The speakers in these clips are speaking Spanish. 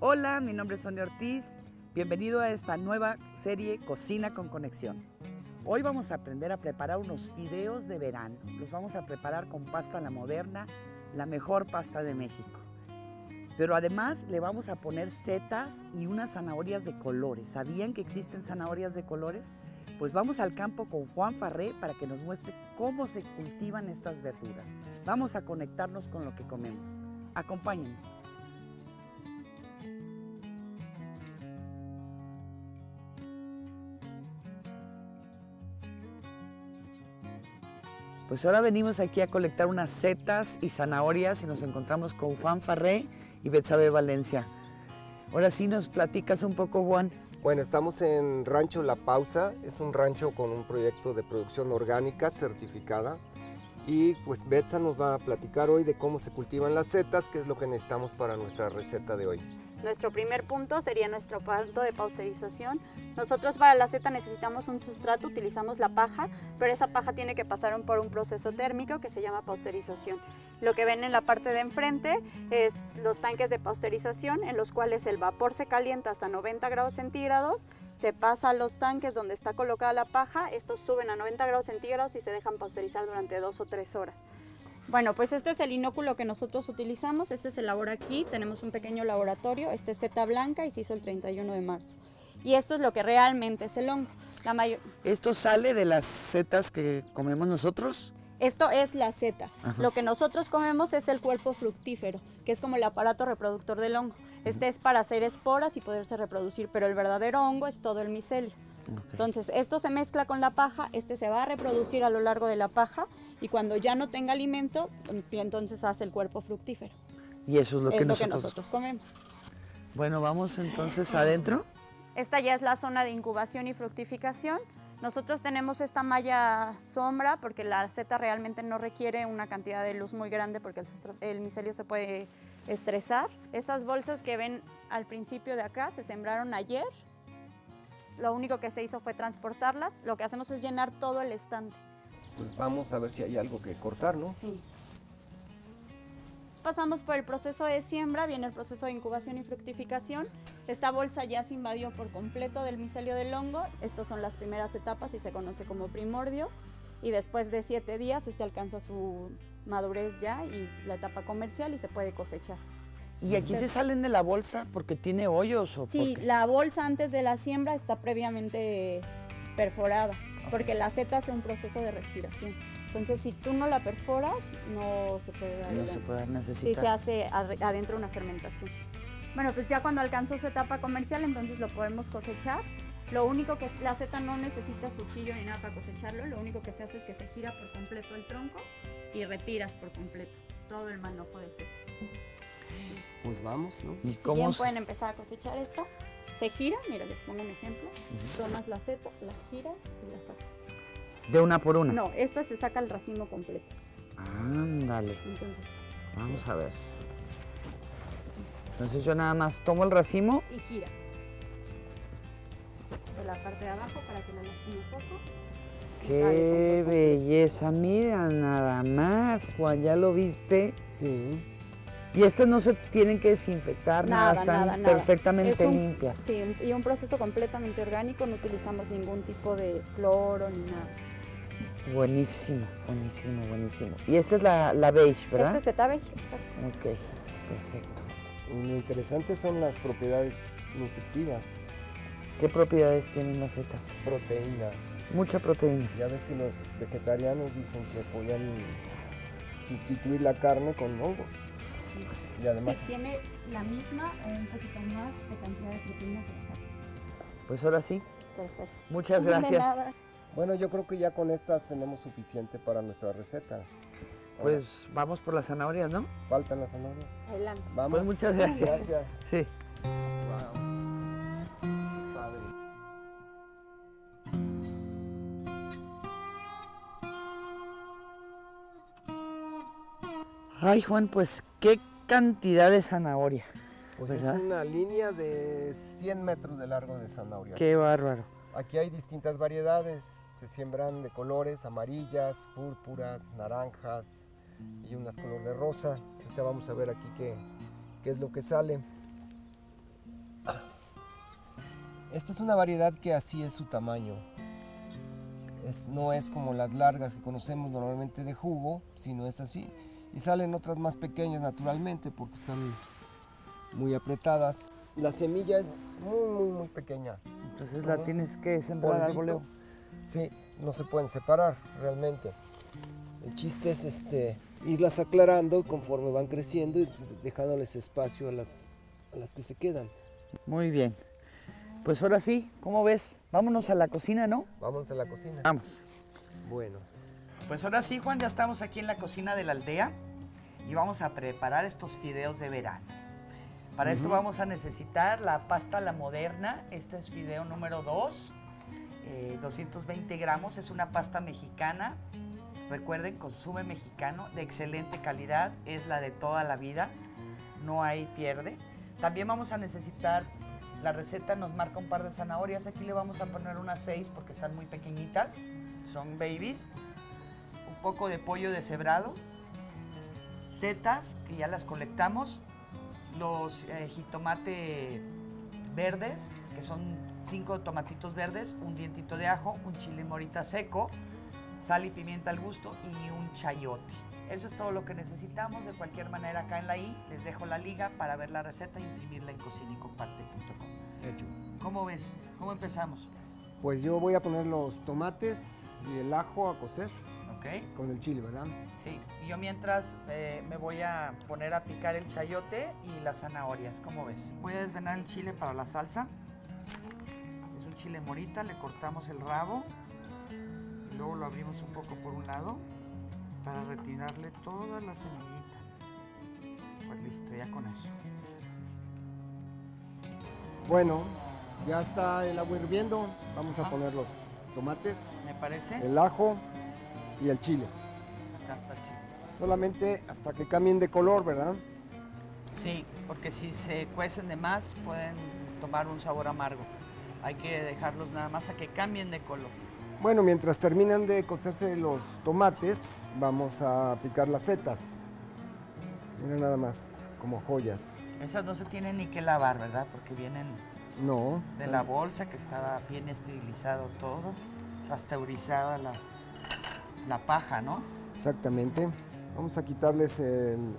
Hola, mi nombre es Sonia Ortiz. Bienvenido a esta nueva serie Cocina con Conexión. Hoy vamos a aprender a preparar unos fideos de verano. Los vamos a preparar con pasta la moderna, la mejor pasta de México. Pero además le vamos a poner setas y unas zanahorias de colores. ¿Sabían que existen zanahorias de colores? Pues vamos al campo con Juan Farré para que nos muestre cómo se cultivan estas verduras. Vamos a conectarnos con lo que comemos. Acompáñenme. Pues ahora venimos aquí a colectar unas setas y zanahorias y nos encontramos con Juan Farré y Betsabe Valencia. Ahora sí nos platicas un poco, Juan. Bueno, estamos en Rancho La Pausa, es un rancho con un proyecto de producción orgánica certificada y pues Betsa nos va a platicar hoy de cómo se cultivan las setas, que es lo que necesitamos para nuestra receta de hoy. Nuestro primer punto sería nuestro punto de pasteurización. Nosotros para la seta necesitamos un sustrato, utilizamos la paja, pero esa paja tiene que pasar por un proceso térmico que se llama pasteurización. Lo que ven en la parte de enfrente es los tanques de pasteurización en los cuales el vapor se calienta hasta 90 grados centígrados, se pasa a los tanques donde está colocada la paja, estos suben a 90 grados centígrados y se dejan pasteurizar durante dos o tres horas. Bueno, pues este es el inóculo que nosotros utilizamos, este se elabora aquí, tenemos un pequeño laboratorio, este es seta blanca y se hizo el 31 de marzo. Y esto es lo que realmente es el hongo. La mayor... ¿Esto sale de las setas que comemos nosotros? Esto es la seta. Lo que nosotros comemos es el cuerpo fructífero, que es como el aparato reproductor del hongo. Este es para hacer esporas y poderse reproducir, pero el verdadero hongo es todo el micelio. Entonces, esto se mezcla con la paja, este se va a reproducir a lo largo de la paja y cuando ya no tenga alimento, entonces hace el cuerpo fructífero. Y eso es lo, que, nosotros... que nosotros comemos. Bueno, vamos entonces adentro. Esta ya es la zona de incubación y fructificación. Nosotros tenemos esta malla sombra porque la seta realmente no requiere una cantidad de luz muy grande porque el, el micelio se puede estresar. Esas bolsas que ven al principio de acá se sembraron ayer. Lo único que se hizo fue transportarlas. Lo que hacemos es llenar todo el estante pues vamos a ver si hay algo que cortar, ¿no? Sí. Pasamos por el proceso de siembra, viene el proceso de incubación y fructificación. Esta bolsa ya se invadió por completo del micelio del hongo. Estas son las primeras etapas y se conoce como primordio. Y después de siete días, este alcanza su madurez ya y la etapa comercial y se puede cosechar. ¿Y aquí se salen de la bolsa porque tiene hoyos o Sí, la bolsa antes de la siembra está previamente perforada porque la seta hace un proceso de respiración. Entonces, si tú no la perforas, no se puede dar. No se puede dar, necesita. Sí, se hace adentro una fermentación. Bueno, pues ya cuando alcanzó su etapa comercial, entonces lo podemos cosechar. Lo único que es, la seta no necesitas cuchillo ni nada para cosecharlo, lo único que se hace es que se gira por completo el tronco y retiras por completo todo el manojo de seta. Pues vamos, ¿no? ¿Y si bien pueden empezar a cosechar esto, se gira, mira, les pongo un ejemplo. Tomas la seta, la giras y la sacas. ¿De una por una? No, esta se saca el racimo completo. Ándale. Entonces, Vamos a ver. Entonces yo nada más tomo el racimo. Y gira. De la parte de abajo para que no lastime un poco. ¡Qué belleza! Mira nada más, Juan, ¿ya lo viste? Sí. Y estas no se tienen que desinfectar, nada, están perfectamente limpias. Sí, y un proceso completamente orgánico, no utilizamos ningún tipo de cloro ni nada. Buenísimo, buenísimo, buenísimo. Y esta es la, la beige, ¿verdad? Esta es la beige, exacto. Ok, perfecto. Y lo interesante son las propiedades nutritivas. ¿Qué propiedades tienen las setas? Proteína. Mucha proteína. Ya ves que los vegetarianos dicen que podían sustituir la carne con hongos. Y además... tiene la misma o un poquito más de cantidad de proteína que la Pues ahora sí. Perfecto. Muchas gracias. Bueno, yo creo que ya con estas tenemos suficiente para nuestra receta. Pues vamos por las zanahorias, ¿no? Faltan las zanahorias. Adelante. Vamos. Pues muchas gracias. Gracias. Sí. Ay, Juan, pues qué cantidad de zanahoria. Pues es una línea de 100 metros de largo de zanahoria. Qué bárbaro. Aquí hay distintas variedades. Se siembran de colores amarillas, púrpuras, naranjas, y unas color de rosa. Ahorita vamos a ver aquí qué, qué es lo que sale. Esta es una variedad que así es su tamaño. Es, no es como las largas que conocemos normalmente de jugo, sino es así. Y salen otras más pequeñas naturalmente porque están muy apretadas. La semilla es muy, muy, muy pequeña. Entonces la tienes que sembrar al. Sí, no se pueden separar realmente. El chiste es este, irlas aclarando conforme van creciendo y dejándoles espacio a las, a las que se quedan. Muy bien. Pues ahora sí, ¿cómo ves? Vámonos a la cocina, ¿no? Vámonos a la cocina. Vamos. Bueno, Pues ahora sí, Juan, ya estamos aquí en la cocina de la aldea y vamos a preparar estos fideos de verano. Para esto vamos a necesitar la pasta La Moderna. Este es fideo número 2, 220 gramos. Es una pasta mexicana. Recuerden, consume mexicano de excelente calidad. Es la de toda la vida. No hay pierde. También vamos a necesitar, la receta nos marca un par de zanahorias. Aquí le vamos a poner unas 6 porque están muy pequeñitas. Son babies poco de pollo deshebrado, setas, que ya las colectamos, los eh, jitomate verdes, que son cinco tomatitos verdes, un dientito de ajo, un chile morita seco, sal y pimienta al gusto y un chayote. Eso es todo lo que necesitamos. De cualquier manera, acá en la i les dejo la liga para ver la receta e imprimirla en cocinicomparte.com. hecho. ¿Cómo ves? ¿Cómo empezamos? Pues yo voy a poner los tomates y el ajo a cocer ¿Ok? con el chile, ¿verdad? Sí, y yo mientras eh, me voy a poner a picar el chayote y las zanahorias, ¿cómo ves? Voy a desvenar el chile para la salsa. Es un chile morita, le cortamos el rabo y luego lo abrimos un poco por un lado para retirarle toda la semillita. Pues listo, ya con eso. Bueno, ya está el agua hirviendo. Vamos a poner los tomates, ¿Me parece? el ajo y el chile. Chido. Solamente hasta que cambien de color, ¿verdad? Sí, porque si se cuecen de más pueden tomar un sabor amargo. Hay que dejarlos nada más a que cambien de color. Bueno, mientras terminan de cocerse los tomates, vamos a picar las setas. Mira nada más, como joyas. Esas no se tienen ni que lavar, ¿verdad? Porque vienen No. de la bolsa que estaba bien esterilizado todo, pasteurizada la, la paja, ¿no? Exactamente. Vamos a quitarles el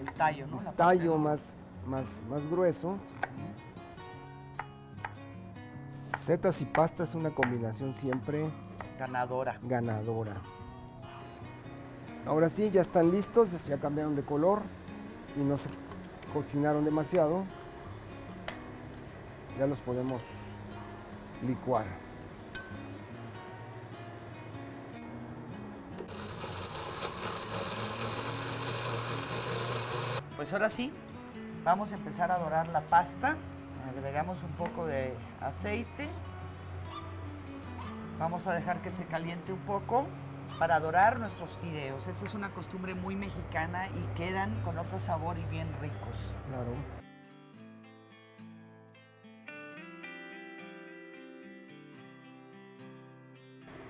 El tallo, tallo más, más, más grueso. Setas y pasta es una combinación siempre ganadora. ganadora. Ahora sí, ya están listos, ya cambiaron de color y no se cocinaron demasiado. Ya los podemos licuar. Pues ahora sí, vamos a empezar a dorar la pasta. Agregamos un poco de aceite. Vamos a dejar que se caliente un poco para dorar nuestros fideos. Esa es una costumbre muy mexicana y quedan con otro sabor y bien ricos. Claro.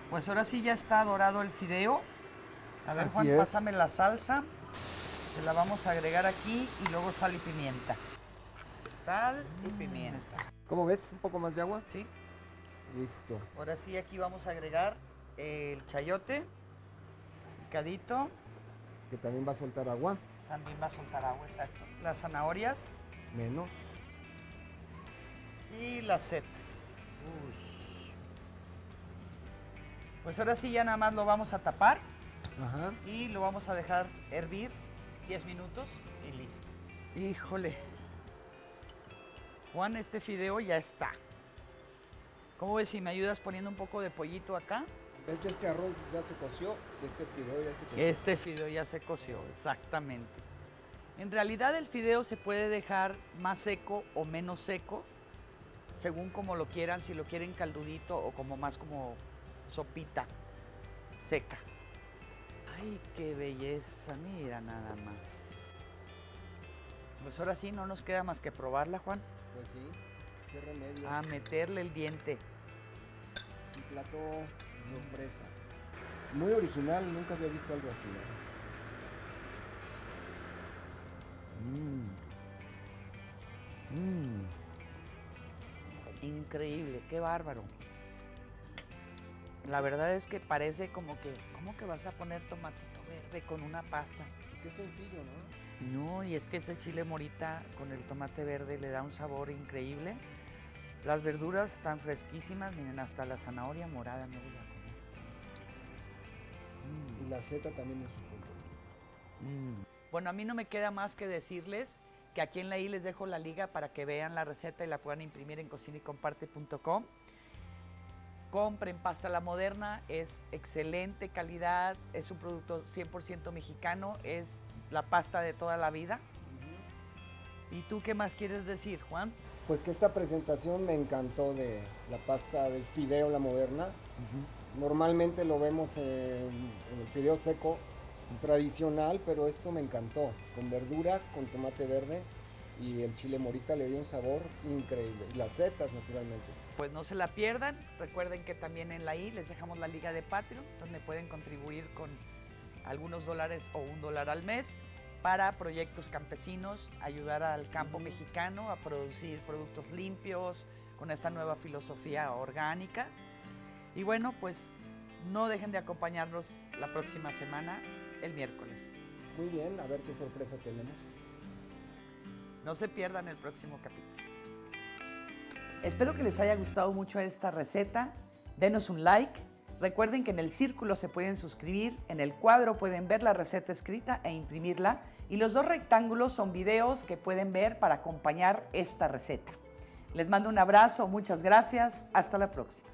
Pues ahora sí ya está dorado el fideo. A ver, Así Juan, es. pásame la salsa. Se la vamos a agregar aquí y luego sal y pimienta. Sal y pimienta. ¿Cómo ves? Un poco más de agua. ¿Sí? Listo. Ahora sí, aquí vamos a agregar el chayote, picadito. Que también va a soltar agua. También va a soltar agua, exacto. Las zanahorias Menos. y las setas. Uy. Pues ahora sí ya nada más lo vamos a tapar Ajá. y lo vamos a dejar hervir 10 minutos y listo. Híjole. Juan, este fideo ya está. ¿Cómo ves si me ayudas poniendo un poco de pollito acá? ¿Ves que este arroz ya se coció? Este fideo ya se coció. Este fideo ya se coció, exactamente. En realidad el fideo se puede dejar más seco o menos seco, según como lo quieran, si lo quieren caldudito o como más como sopita seca. Ay, qué belleza, mira nada más. Pues ahora sí, no nos queda más que probarla, Juan. Pues sí. Qué remedio. A meterle el diente. Es un plato sorpresa. Muy original, nunca había visto algo así. ¿eh? Mmm. Increíble, qué bárbaro. La verdad es que parece como que, ¿cómo que vas a poner tomatito verde con una pasta? Qué sencillo, ¿no? No, y es que ese chile morita con el tomate verde le da un sabor increíble. Las verduras están fresquísimas, miren, hasta la zanahoria morada me voy a comer. Y la seta también es un punto. Mm. Bueno, a mí no me queda más que decirles que aquí en la I les dejo la liga para que vean la receta y la puedan imprimir en cocinaycomparte.com. Compren pasta la moderna, es excelente calidad, es un producto 100% mexicano, es la pasta de toda la vida. ¿Y tú qué más quieres decir, Juan? Pues que esta presentación me encantó de la pasta del fideo la moderna. Normalmente lo vemos en, en el fideo seco tradicional, pero esto me encantó, con verduras, con tomate verde y el chile morita le dio un sabor increíble. Y las setas, naturalmente. Pues no se la pierdan. Recuerden que también en la I les dejamos la liga de Patreon, donde pueden contribuir con algunos dólares o un dólar al mes para proyectos campesinos, ayudar al campo mexicano a producir productos limpios con esta nueva filosofía orgánica. Y bueno, pues no dejen de acompañarnos la próxima semana, el miércoles. Muy bien, a ver qué sorpresa tenemos. No se pierdan el próximo capítulo. Espero que les haya gustado mucho esta receta. Denos un like. Recuerden que en el círculo se pueden suscribir, en el cuadro pueden ver la receta escrita e imprimirla y los dos rectángulos son videos que pueden ver para acompañar esta receta. Les mando un abrazo, muchas gracias, hasta la próxima.